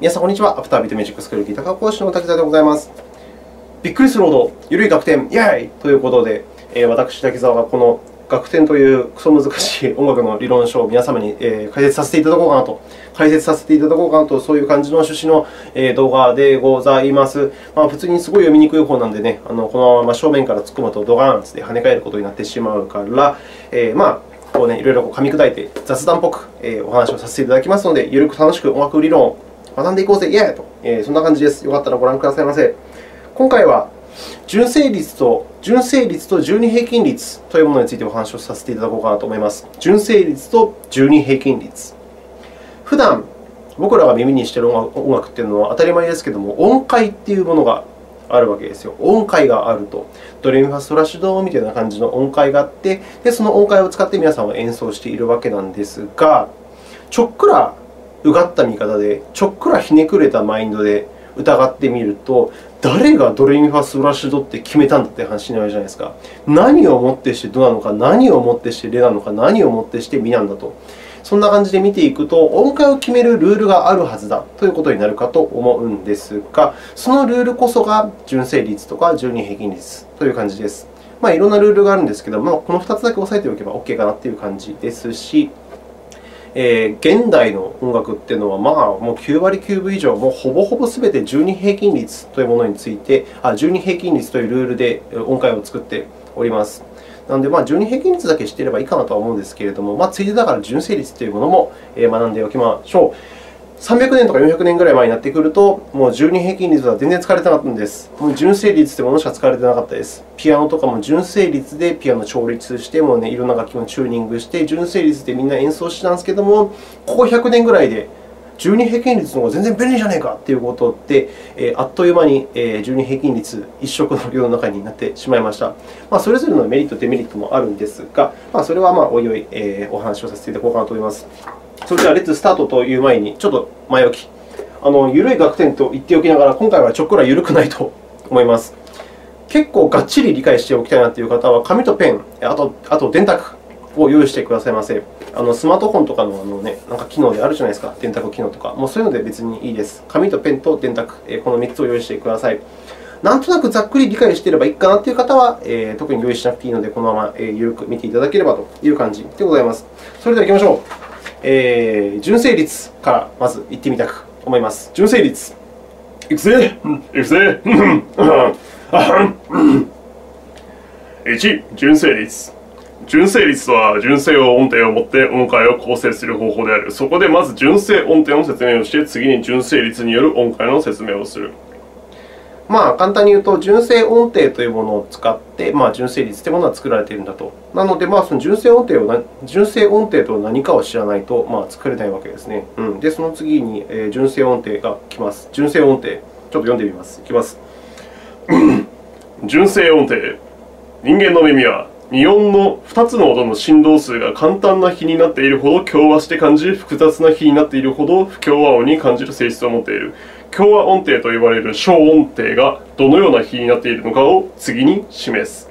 皆さん、こんにちは。アフタービートミュージックスクールギター科講師の滝沢でございます。びっくりするほど緩い楽天、イェーイということで、私、滝沢がこの楽天というクソ難しい音楽の理論書を皆様に解説させていただこうかなと、解説させていただこうかなと、そういう感じの趣旨の動画でございます。まあ、普通にすごい読みにくい方なんでね、あのこのまま正面から突っ込むとドガーンと跳ね返ることになってしまうから、えー、まあ、こうね、いろいろ噛み砕いて雑談っぽくお話をさせていただきますので、ゆるく楽しく音楽理論を学んでいこうぜ、イエーイと、えー、そんな感じです。よかったらご覧くださいませ。今回は、純正率と純正率と12平均率というものについてお話をさせていただこうかなと思います。純正率と12平均率。普段僕らが耳にしている音楽というのは当たり前ですけれども、音階というものがあるわけですよ。音階があると、ドレミファソラッシュドーみたいな感じの音階があって、でその音階を使って皆さんは演奏しているわけなんですが、ちょっくらうがった見方で、ちょっくらひねくれたマインドで疑ってみると、誰がドレミファソラシドって決めたんだって話になるじゃないですか。何をもってしてドなのか、何をもってしてレなのか、何をもってしてミなんだと。そんな感じで見ていくと、音階を決めるルールがあるはずだということになるかと思うんですが、そのルールこそが純正率とか12平均率という感じです。まあ、いろんなルールがあるんですけれども、この2つだけ押さえておけば OK かなという感じですし、えー、現代の音楽っていうのは、まあ、もう9割9分以上、もうほぼほぼすべて12平均率というものについて、あ12平均率というルールで音階を作っております。なので、まあ、12平均率だけ知っていればいいかなとは思うんですけれども、まあ、ついでだから純正率というものも学んでおきましょう。300年とか400年ぐらい前になってくると、もう12平均率は全然使われてなかったんです。もう純正率というものしか使われてなかったです。ピアノとかも純正率でピアノ調律して、もうね、いろんな楽器もチューニングして、純正率でみんな演奏してたんですけども、ここ100年ぐらいで12平均率の方が全然便利じゃないかということで、えあっという間に12平均率一色の世の中になってしまいました。まあ、それぞれのメリット、デメリットもあるんですが、まあ、それはまあおいおいえお話をさせていただこうかなと思います。それでは、レッツスタートという前に、ちょっと前置き。あの緩い楽天と言っておきながら、今回はちょっくら緩くないと思います。結構がっちり理解しておきたいなという方は、紙とペン、あとあと電卓を用意してくださいませ。あのスマートフォンとかのあの、ね、なんか機能であるじゃないですか、電卓機能とか。もうそういうので別にいいです。紙とペンと電卓、この3つを用意してください。なんとなくざっくり理解していればいいかなという方は、えー、特に用意しなくていいので、このまま、緩く見ていただければという感じでございます。それでは行きましょう。えー、純正率からまずいってみたく思います。純正率。いくぜいくぜ !1、純正率。純正率とは、純正音程を持って音階を構成する方法である。そこでまず純正音程の説明をして、次に純正率による音階の説明をする。まあ、簡単に言うと、純正音程というものを使って、まあ、純正率というものは作られているんだと。なので、まあ、その純正音程を純正音程とは何かを知らないと、まあ、作れないわけですね。うん、で、その次に、えー、純正音程が来ます。純正音程、ちょっと読んでみます。いきます。純正音程。人間の耳は、2音の2つの音の振動数が簡単な比になっているほど強和して感じ、複雑な比になっているほど不協和音に感じる性質を持っている。共和音程と呼ばれる小音程がどのような比になっているのかを次に示す。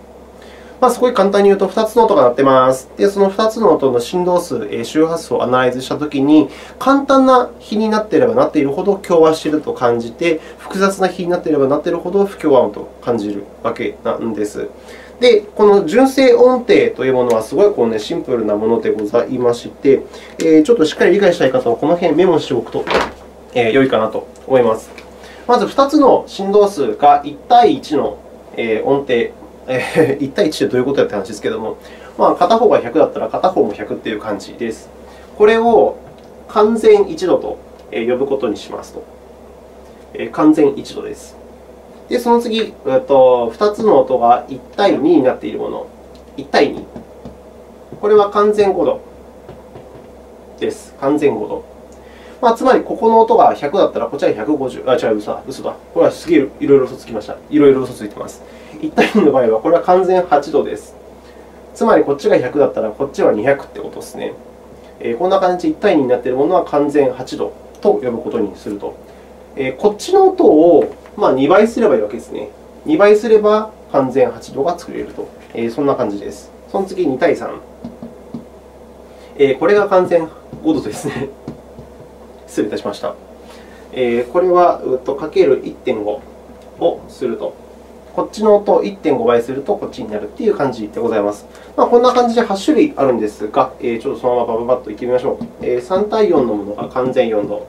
まあ、すごい簡単に言うと、2つの音が鳴っています。で、その2つの音の振動数、周波数をアナライズしたときに、簡単な比になっていればなっているほど共和していると感じて、複雑な比になっていればなっているほど不協和音と感じるわけなんです。で、この純正音程というものはすごいこう、ね、シンプルなものでございまして、えー、ちょっとしっかり理解したい方は、この辺メモしておくと良いかなと思います。まず2つの振動数が1対1の音程、1対1ってどういうことやって話ですけれども、まあ、片方が100だったら片方も100という感じです。これを完全1度と呼ぶことにしますと。完全1度です。で、その次、2つの音が1対2になっているもの。1対2。これは完全5度です。完全5度。まあ、つまり、ここの音が100だったら、こっちは150。あ、違う、嘘だ。嘘だ。これはすげえいろいろ嘘つきました。いろいろ嘘ついてます。1対2の場合は、これは完全8度です。つまり、こっちが100だったら、こっちは200ってことですね。えー、こんな感じで1対2になっているものは完全8度と呼ぶことにすると。えー、こっちの音を、まあ、2倍すればいいわけですね。2倍すれば完全8度が作れると。えー、そんな感じです。その次、2対3。えー、これが完全5度ですね。失礼いたしました。えー、これはうとかける1.5をすると、こっちの音を1.5倍するとこっちになるという感じでございます。まあ、こんな感じで8種類あるんですが、えー、ちょっとそのままバババッといってみましょう。えー、3対4のものが完全4度。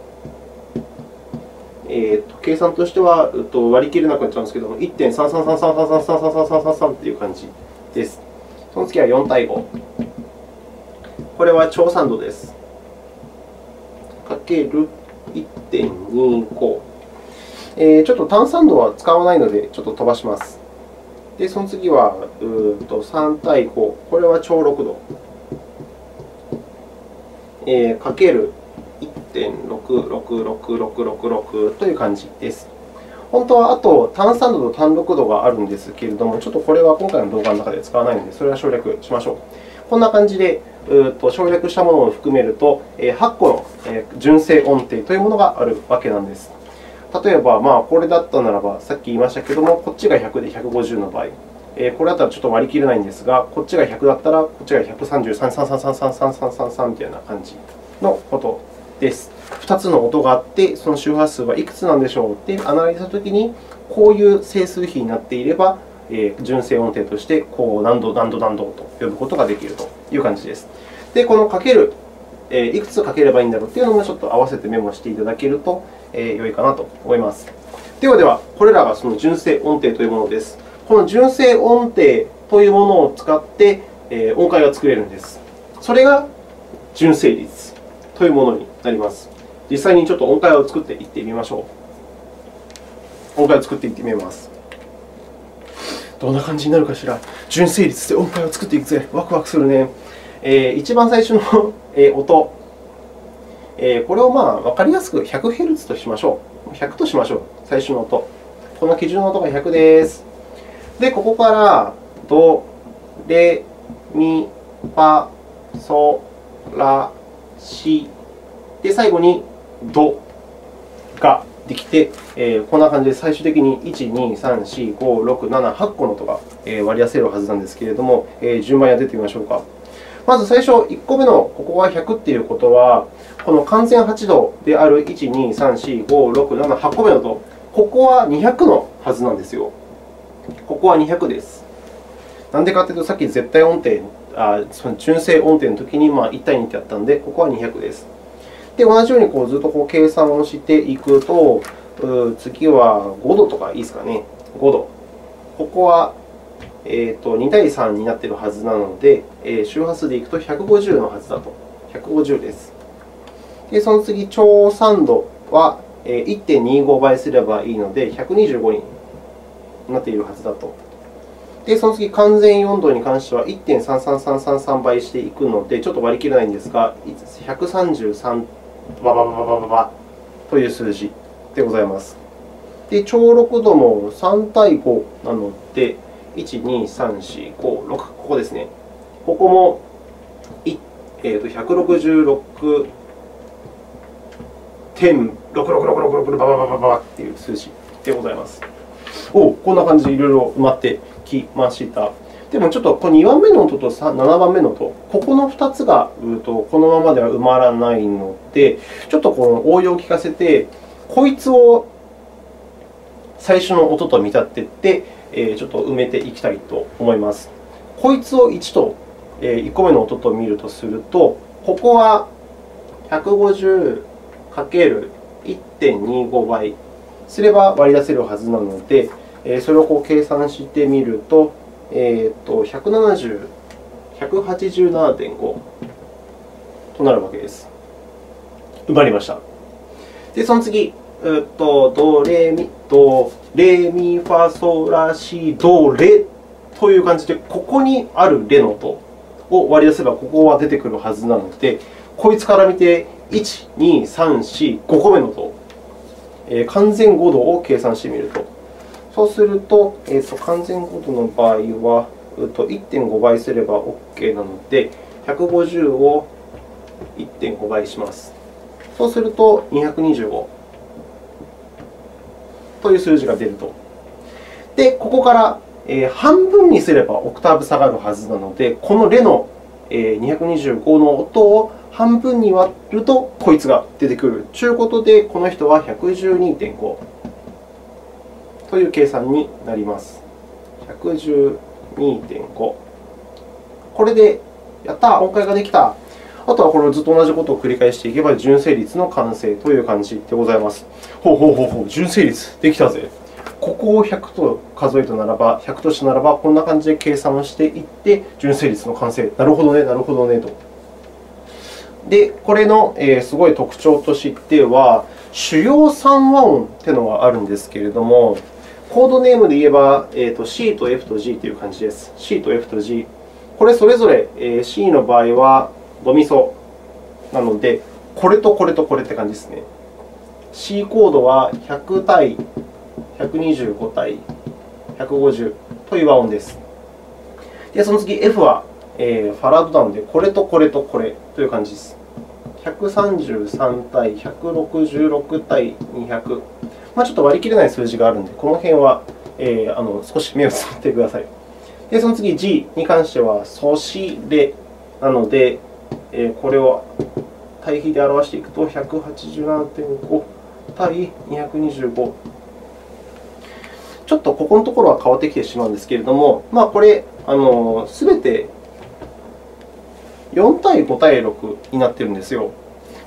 えーと、計算としては、うと割り切れなくなっちゃうんですけども、1.333333333という感じです。その次は4対5。これは超3度です。かける1.25。えー、ちょっと単3度は使わないので、ちょっと飛ばします。で、その次はうんと3対5。これは超6度。えー、かける1.666666という感じです。本当はあと単3度と単6度があるんですけれども、ちょっとこれは今回の動画の中で使わないので、それは省略しましょう。こんな感じで、と省略したものを含めると、8個の純正音程というものがあるわけなんです。例えば、まあ、これだったならば、さっき言いましたけれども、こっちが100で150の場合、これだったらちょっと割り切れないんですが、こっちが100だったら、こっちが133、33333みたいな感じのことです。2つの音があって、その周波数はいくつなんでしょうってアナライズしたときに、こういう整数比になっていれば、純正音程としてこう何度何度何度と呼ぶことができるという感じです。で、このかける、いくつかければいいんだろうというのもちょっと合わせてメモしていただけると良いかなと思います。ではでは、これらがその純正音程というものです。この純正音程というものを使って音階が作れるんです。それが純正率というものになります。実際にちょっと音階を作っていってみましょう。音階を作っていってみます。どんな感じになるかしら。純正率で音階を作っていくぜ。ワクワクするね。えー、一番最初の 音、えー、これをまあ分かりやすく 100Hz としましょう。100としましょう。最初の音。この基準の音が100です。で、ここからド、レ、ミ、ファ、ソ、ラ、シ、で、最後にドができて、えー、こんな感じで最終的に1、2、3、4、5、6、7、8個の音が割り出せるはずなんですけれども、えー、順番に当ててみましょうか。まず最初、1個目のここが100ということは、この完全8度である1、2、3、4、5、6、7、8個目の音、ここは200のはずなんですよ。ここは200です。なんでかというと、さっき絶対音程、あその純正音程のときにまあ1対2ってあったので、ここは200です。で、同じようにこうずっとこう計算をしていくと、次は5度とかいいですかね。5度。ここは、えー、と2対3になっているはずなので、えー、周波数でいくと150のはずだと。150です。で、その次、超3度は1.25倍すればいいので、125になっているはずだと。で、その次、完全4度に関しては1.33333倍していくので、ちょっと割り切れないんですが、133バババババババという数字でございます。で、超6度も3対5なので、1、2、3、4、5、6、ここですね。ここも、えー、と166点66666バババババという数字でございます。おこんな感じでいろいろ埋まってきました。でもちょっとこの2番目の音と7番目の音、ここの2つがこのままでは埋まらないの、ちょっとこの応用を聞かせて、こいつを最初の音と見立てて、ちょっと埋めていきたいと思います。こいつを1と1個目の音と見るとすると、ここは 150×1.25 倍すれば割り出せるはずなので、それをこう計算してみると、えー、と170、187.5となるわけです。埋まりました。で、その次、えっと、ドレミ、ドレミファソラシドレという感じで、ここにあるレの音を割り出せば、ここは出てくるはずなので、こいつから見て、1、2、3、4、5個目の音、えー、完全5度を計算してみると、そうすると、えーと、完全5度の場合は、えー、と1.5倍すれば OK なので、150を1.5倍します。そうすると、225という数字が出ると。で、ここから、えー、半分にすればオクターブ下がるはずなので、このレの225の音を半分に割るとこいつが出てくるということで、この人は112.5という計算になります。112.5。これで、やった、音階ができた。あとはこれをずっと同じことを繰り返していけば、純正率の完成という感じでございます。ほうほうほうほう、純正率できたぜ。ここを100と数えたならば、100としたならば、こんな感じで計算をしていって、純正率の完成。なるほどね、なるほどねと。で、これのすごい特徴としては、主要3和音というのがあるんですけれども、コードネームで言えば、えー、と C と F と G という感じです。C と F と G。これそれぞれ、え C の場合はドミソなので、これとこれとこれって感じですね。C コードは100対125対150という和音です。で、その次 F は、えファラードなので、これとこれとこれという感じです。133対166対200。まあ、ちょっと割り切れない数字があるので、この辺は、えー、あの少し目をつぶってください。で、その次 G に関しては、素子レなので、え、これを対比で表していくと、187.5対225。ちょっとここのところは変わってきてしまうんですけれども、まあ、これ、すべて4対5対6になっているんですよ。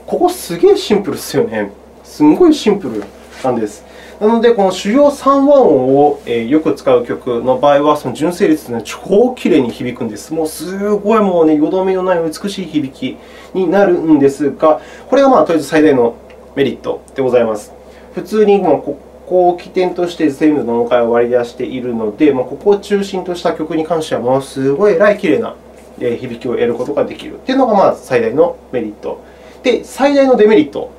ここすげえシンプルですよね。すんごいシンプルなんです。なので、この主要3和音をよく使う曲の場合は、その純正率が超きれいに響くんです。もうすごいもうね、よどみのない美しい響きになるんですが、これがまあとりあえず最大のメリットでございます。普通にもうここを起点として全部の音階を割り出しているので、ここを中心とした曲に関しては、もうすごいえらいきれいな響きを得ることができるというのがまあ最大のメリット。で、最大のデメリット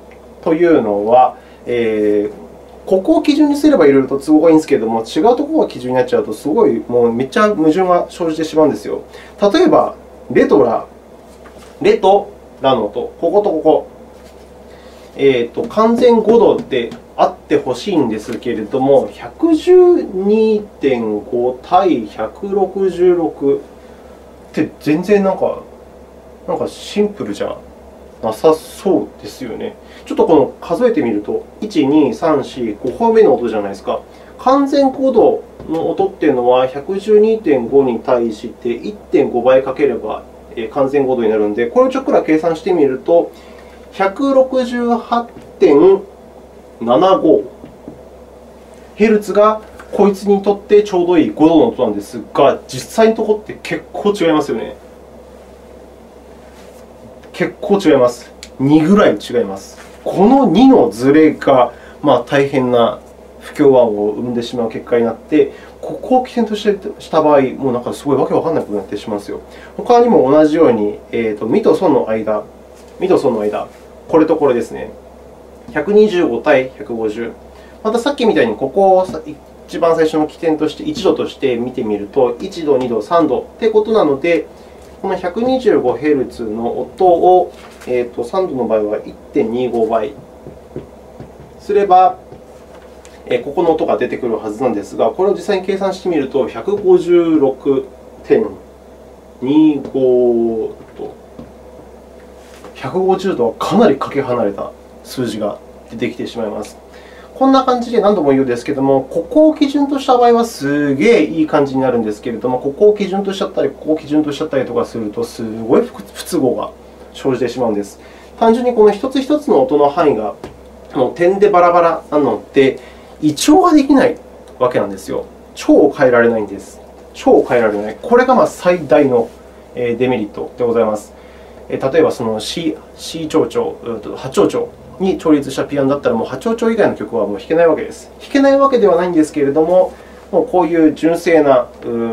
というのは、えーここを基準にすればいろいろと都合がいいんですけれども、違うところが基準になっちゃうと、すごいもうめっちゃ矛盾が生じてしまうんですよ。例えば、レとラ、レとラの音、こことここ、えーと、完全5度であってほしいんですけれども、112.5対166って全然なんか、なんかシンプルじゃんなさそうですよね。ちょっとこの数えてみると、1、2、3、4、5本目の音じゃないですか。完全コードの音っていうのは112.5に対して1.5倍かければ完全5度になるので、これをちょっくら計算してみると、168.75ヘルツがこいつにとってちょうどいい5度の音なんですが、実際のところって結構違いますよね。結構違います。2ぐらい違います。この2のずれが、まあ、大変な不協和音を生んでしまう結果になって、ここを起点としてした場合、もうなんかすごいわけわかんなくなってしまうんですよ。他にも同じように、えーと、ミとソの間、ミとソの間、これとこれですね。125対150。またさっきみたいに、ここを一番最初の起点として1度として見てみると、1度、2度、3度ということなので、この 125Hz の音を、えーと、3度の場合は1.25倍すれば、えー、ここの音が出てくるはずなんですが、これを実際に計算してみると、156.25と、150度はかなりかけ離れた数字が出てきてしまいます。こんな感じで何度も言うんですけれども、ここを基準とした場合はすげえいい感じになるんですけれども、ここを基準としちゃったり、ここを基準としちゃったりとかすると、すごい不都合が生じてしまうんです。単純にこの一つ一つの音の範囲がもう点でバラバラなので、胃腸ができないわけなんですよ。腸を変えられないんです。腸を変えられない。これがま最大のデメリットでございます。例えば、その C, C 長、8長調に調律したピアノだったら、もう波長調以外の曲はもう弾けないわけです。弾けないわけではないんですけれども、もうこういう純正な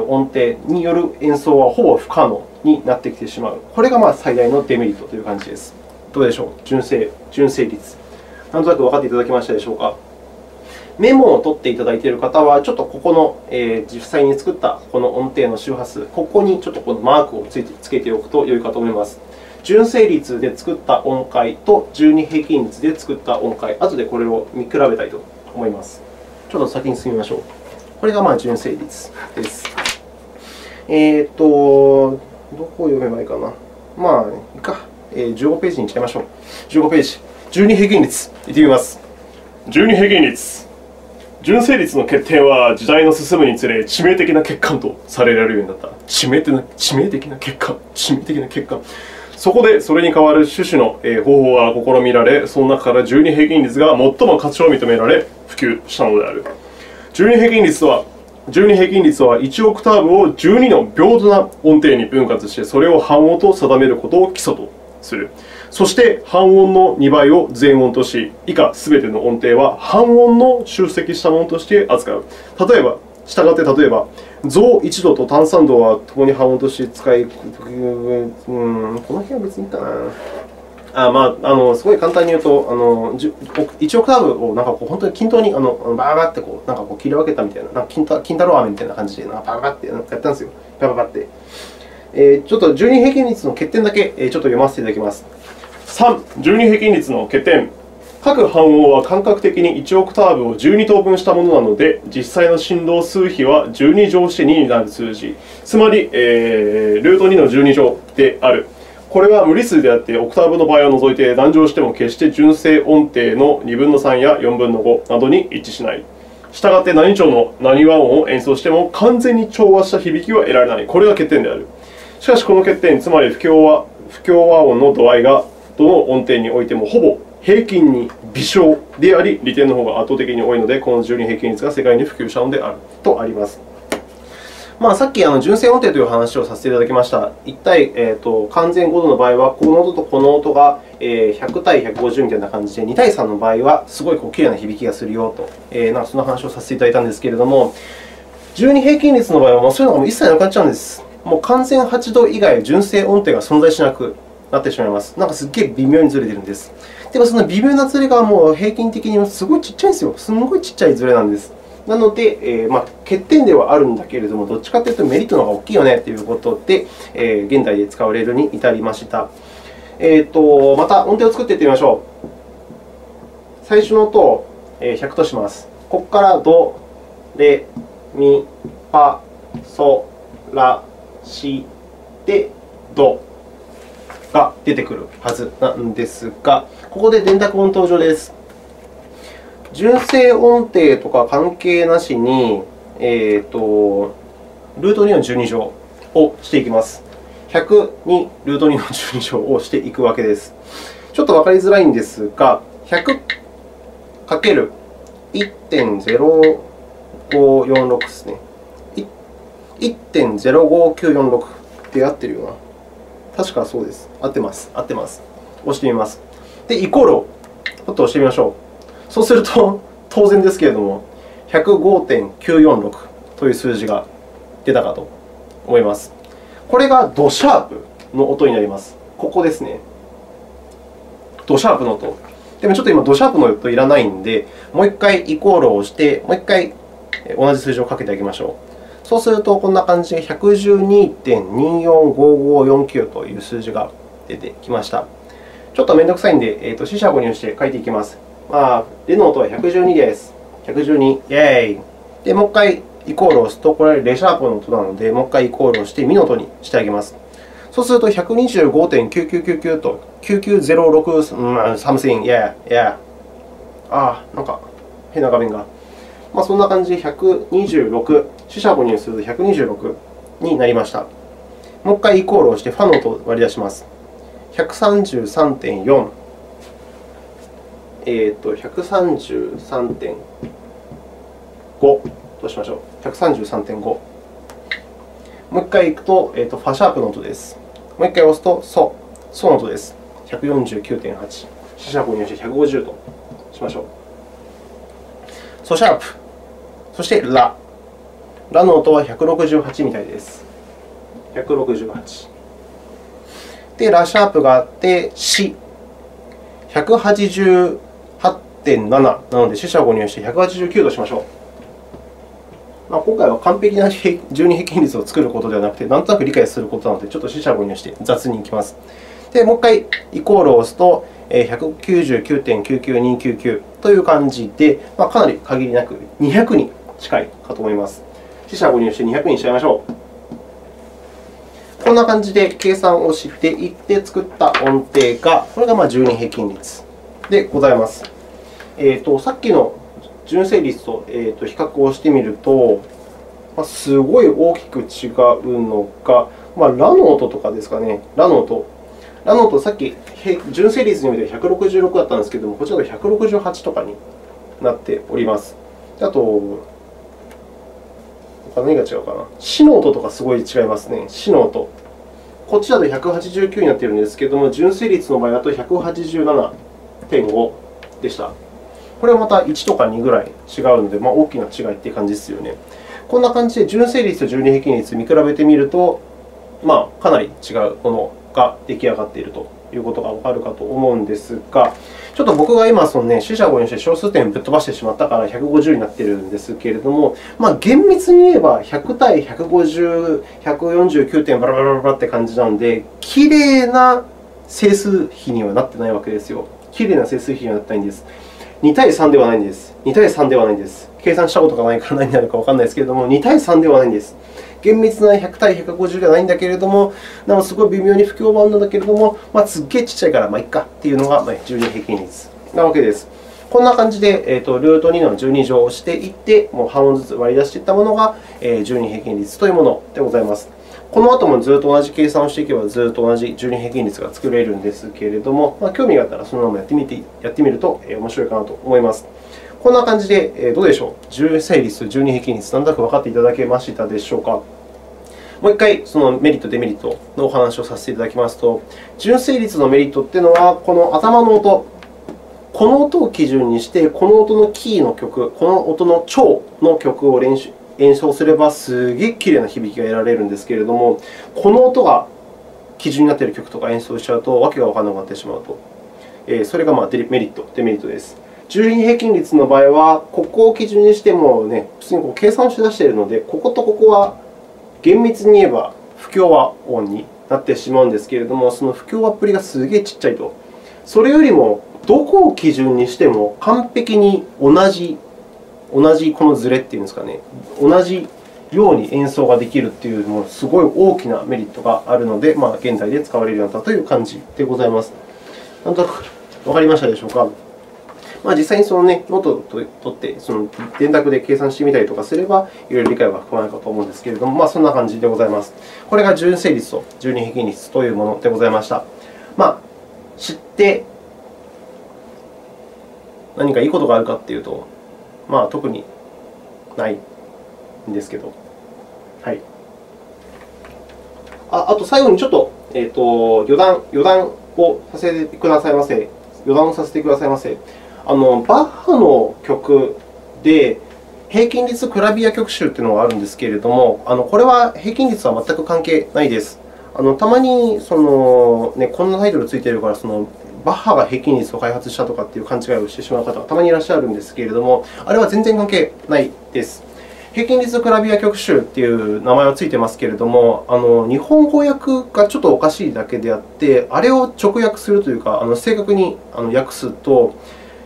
音程による演奏はほぼ不可能になってきてしまう。これがまあ最大のデメリットという感じです。どうでしょう？純正、純正率。なんとなく分かっていただけましたでしょうか？メモを取っていただいている方は、ちょっとここの、えー、実際に作ったこの音程の周波数、ここにちょっとこのマークをつけておくと良いかと思います。純正率で作った音階と12平均率で作った音階、後でこれを見比べたいと思います。ちょっと先に進みましょう。これがまあ純正率です。えっ、ー、と、どこを読めばいいかな。まあ、いいか。えー、15ページに行っちゃいましょう。15ページ。12平均率。いってみます。12平均率。純正率の欠点は時代の進むにつれ致命的な欠陥とされられるようになった。致命的な欠陥。致命的な欠陥。そこでそれに代わる種々の方法が試みられ、その中から12平均率が最も価値を認められ、普及したのである。12平均率とは、12平均率は1オクターブを12の平等な音程に分割して、それを半音と定めることを基礎とする。そして半音の2倍を全音とし、以下すべての音程は半音の集積したものとして扱う。例えば、したがって例えば、増1度と単3度は共に半音として使い、うん、この辺は別にいいかな。あまあ、あのすごい簡単に言うと、あの1オクターブをなんかこう本当に均等にあのバーバってこうなんかこう切り分けたみたいな、なんか金太金太郎飴みたいな感じで、なんかバーバってなんかやったんですよ。バーバって。えー、ちょっと12平均率の欠点だけ、えー、ちょっと読ませていただきます。3、12平均率の欠点。各半音は感覚的に1オクターブを12等分したものなので、実際の振動数比は12乗して2になる数字、つまり、えー、ルート2の12乗である。これは無理数であって、オクターブの場合を除いて断乗しても決して純正音程の2分の3や4分の5などに一致しない。したがって何調の何和音を演奏しても完全に調和した響きは得られない。これが欠点である。しかし、この欠点、つまり不協和不協和音の度合いがどの音程においてもほぼ平均に微小であり、利点の方が圧倒的に多いので、この12平均率が世界に普及したのであるとあります。まあ、さっきあの純正音程という話をさせていただきました。一体、えーと、完全5度の場合は、この音とこの音が100対150みたいな感じで、2対3の場合は、すごいこう綺麗な響きがするよと、えー、なんかその話をさせていただいたんですけれども、12平均率の場合は、もうそういうのが一切なくなっちゃうんです。もう完全8度以外、純正音程が存在しなくなってしまいます。なんかすっげえ微妙にずれているんです。でも、その微妙なずれがもう平均的にすごいちっちゃいんですよ。すごいちっちゃいずれなんです。なので、えー、まあ、欠点ではあるんだけれども、どっちかというとメリットの方が大きいよねということで、えー、現代で使われるに至りました。えーと、また音程を作っていってみましょう。最初の音を100とします。ここからド、レ、ミ、ファ、ソ、ラ、シ、で、ド。が出てくるはずなんですが、ここで電卓音登場です。純正音程とか関係なしに、えーと、ルート2の12乗をしていきます。100にルート2の12乗をしていくわけです。ちょっと分かりづらいんですが、100かける1.0546ですね。1.05946って合ってるよな。確かそうです。合ってます。合ってます。押してみます。で、イコールをちょっと押してみましょう。そうすると、当然ですけれども、105.946という数字が出たかと思います。これがドシャープの音になります。ここですね。ドシャープの音。でもちょっと今、ドシャープの音いらないんで、もう1回イコールを押して、もう1回同じ数字をかけてあげましょう。そうすると、こんな感じで112.245549という数字が出てきました。ちょっと面倒くさいんで、えーと、四捨五入して書いていきます。まあ、レの音は112です。112、イェーイ。で、もう一回イコールを押すと、これレシャープの音なので、もう一回イコールをしてミの音にしてあげます。そうすると125.9999と9906、うん、something, yeah, yeah. ああ、なんか変な画面が。まあ、そんな感じで126、四捨五入すると126になりました。もう一回イコールをして、ファの音を割り出します。133.4、えーと、133.5としましょう？133.5。もう一回いくと、えーと、ファシャープの音です。もう一回押すと、ソ、ソの音です。149.8。四捨五入して150としましょう。ソシャープ。そしてラ。ラの音は168みたいです。168。で、ラシャープがあって、シ。188.7なので、四捨五入して189としましょう。まあ、今回は完璧な12平均率を作ることではなくて、なんとなく理解することなので、ちょっと四捨五入して雑にいきます。で、もう一回イコールを押すと、199.99299という感じで、まあ、かなり限りなく200に近いかと思います。四捨五入して200にしちゃいましょう。こんな感じで計算をしていって作った音程が、これが12平均率でございます。えーと、さっきの純正率と,、えー、と比較をしてみると、まあ、すごい大きく違うのが、まあ、ラの音とかですかね。ラの音。ラの音、さっき純正率において166だったんですけれども、こちらだと168とかになっております。あと、何が違うかな？死の音とかすごい違いますね。死の音。こっちだと189になっているんですけれども、純正率の場合だと187.5でした。これはまた1とか2ぐらい違うので、まあ、大きな違いという感じですよね。こんな感じで純正率と12平均率を見比べてみると、まあ、かなり違うものが出来上がっているということがわかるかと思うんですが、ちょっと僕が今、そのね、四捨五入して小数点ぶっ飛ばしてしまったから150になっているんですけれども、まあ、厳密に言えば100対150、149点バラバラバラって感じなので、きれいな整数比にはなってないわけですよ。きれいな整数比にはなってないんです。2対3ではないんです。2対3ではないんです。計算したことがないから何になるかわからないですけれども、2対3ではないんです。厳密な100対150ではないんだけれども、でもすごい微妙に不協和音なんだけれども、まあ、すっげえちっちゃいから、まあ、いっかっていうのが12平均率なわけです。こんな感じで、えーと、ルート2の12乗をしていって、もう半音ずつ割り出していったものが12平均率というものでございます。この後もずっと同じ計算をしていけば、ずっと同じ12平均率が作れるんですけれども、まあ、興味があったらそのままやってみてやってみると面白いかなと思います。こんな感じで、どうでしょう、10整率、12平均率、なんとなく分かっていただけましたでしょうか？もう一回、そのメリット、デメリットのお話をさせていただきますと、純正率のメリットというのは、この頭の音、この音を基準にして、この音のキーの曲、この音の超の曲を練習演奏すれば、すげえきれいな響きが得られるんですけれども、この音が基準になっている曲とか演奏しちゃうと、わけがわからなくなってしまうと。それがまあメリット、デメリットです。12平均率の場合は、ここを基準にしても、ね、普通にこう計算をし出しているので、こことここは厳密に言えば不協和音になってしまうんですけれども、その不協和っぷりがすげえちっちゃいと。それよりも、どこを基準にしても完璧に同じ、同じこのズレっていうんですかね、同じように演奏ができるというもうすごい大きなメリットがあるので、まあ、現在で使われるようになったという感じでございます。なんとなくわかりましたでしょうか？まあ、実際にその、ね、ノートを取ってその電卓で計算してみたりとかすれば、いろいろ理解が深まれるかと思うんですけれども、まあ、そんな感じでございます。これが純正率と純平均率というものでございました。まあ、知って何かいいことがあるかというと、まあ、特にないんですけど。はい、ああと最後にちょっと,、えーと、余談余談をさせてくださいませ。余談をさせてくださいませ。あのバッハの曲で、平均率クラビア曲集というのがあるんですけれども、あのこれは平均率は全く関係ないです。あのたまにその、ね、こんなタイトルがついているから、そのバッハが平均率を開発したとかっていう勘違いをしてしまう方がたまにいらっしゃるんですけれども、あれは全然関係ないです。平均率クラビア曲集という名前はついていますけれども、あの日本語訳がちょっとおかしいだけであって、あれを直訳するというか、あの正確に訳すと、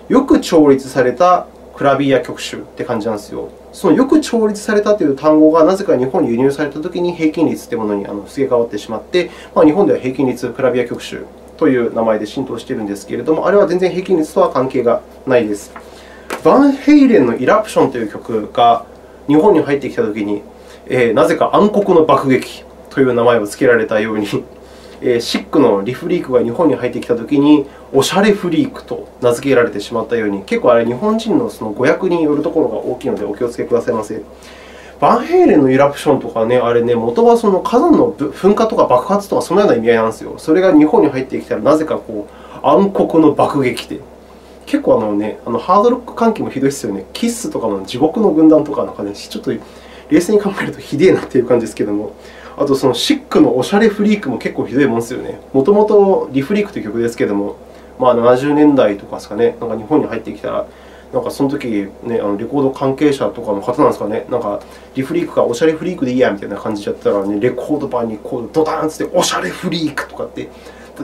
よく調律されたクラビア曲集って感じなんですよ。そのよく調律されたという単語がなぜか日本に輸入されたときに平均率というものに付け替わってしまって、まあ、日本では平均率クラビア曲集という名前で浸透しているんですけれども、あれは全然平均率とは関係がないです。バンヘイレンのイラプションという曲が日本に入ってきたときに、えー、なぜか暗黒の爆撃という名前を付けられたようにえシックのリフリークが日本に入ってきたときに、おしゃれフリークと名付けられてしまったように、結構あれ、日本人のその語訳によるところが大きいのでお気をつけくださいませ。バンヘイレンのイラプションとかね、あれね、元はその火山の噴火とか爆発とかそのような意味合いなんですよ。それが日本に入ってきたら、なぜかこう暗黒の爆撃で。結構あの、ね、あのハードロック関係もひどいですよね。キッスとかの地獄の軍団とかなんかね、ちょっと冷静に考えるとひでえなという感じですけども。あと、そのシックのおしゃれフリークも結構ひどいもんですよね。もともとリフリークという曲ですけれども、まあ、70年代とかですかね、なんか日本に入ってきたら、なんかその時ね、あのレコード関係者とかの方なんですかね、なんかリフリークがおしゃれフリークでいいやみたいな感じでやったら、ね、レコード版にこうドダーンっておしゃれフリークとかって、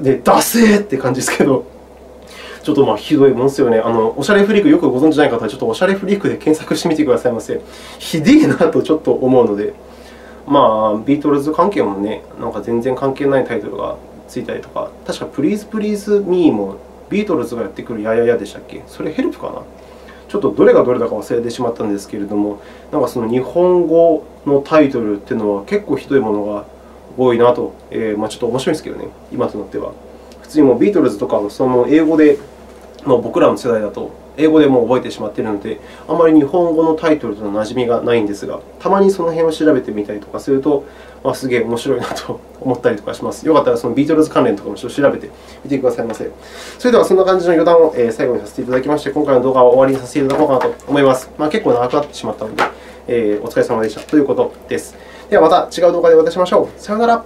で、ダセーって感じですけど、ちょっとまあひどいもんですよね。あのおしゃれフリークよくご存じない方は、ちょっとおしゃれフリークで検索してみてくださいませ。ひでえなとちょっと思うので。まあ、ビートルズ関係もね、なんか全然関係ないタイトルがついたりとか、確か Please Please Me もビートルズがやってくるやややでしたっけ？それヘルプかな？ちょっとどれがどれだか忘れてしまったんですけれども、なんかその日本語のタイトルっていうのは結構ひどいものが多いなと、えー、まあ、ちょっと面白いんですけどね、今となっては。普通にもうビートルズとかその英語で、まあ、僕らの世代だと英語でも覚えてしまっているので、あまり日本語のタイトルとの馴染みがないんですが、たまにその辺を調べてみたりとかすると、まあ、すげえ面白いなと思ったりとかします。よかったらそのビートルズ関連とかもちょっと調べてみてくださいませ。それでは、そんな感じの余談を最後にさせていただきまして、今回の動画は終わりにさせていただこうかなと思います。まあ、結構長くなってしまったので、えー、お疲れ様でしたということです。ではまた違う動画でお会いしましょう。さようなら。